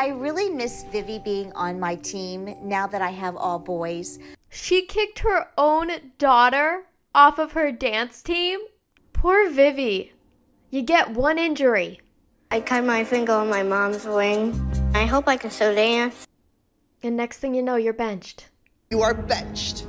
I really miss Vivi being on my team now that I have all boys. She kicked her own daughter off of her dance team? Poor Vivi. You get one injury. I cut my finger on my mom's wing. I hope I can still dance. And next thing you know, you're benched. You are benched.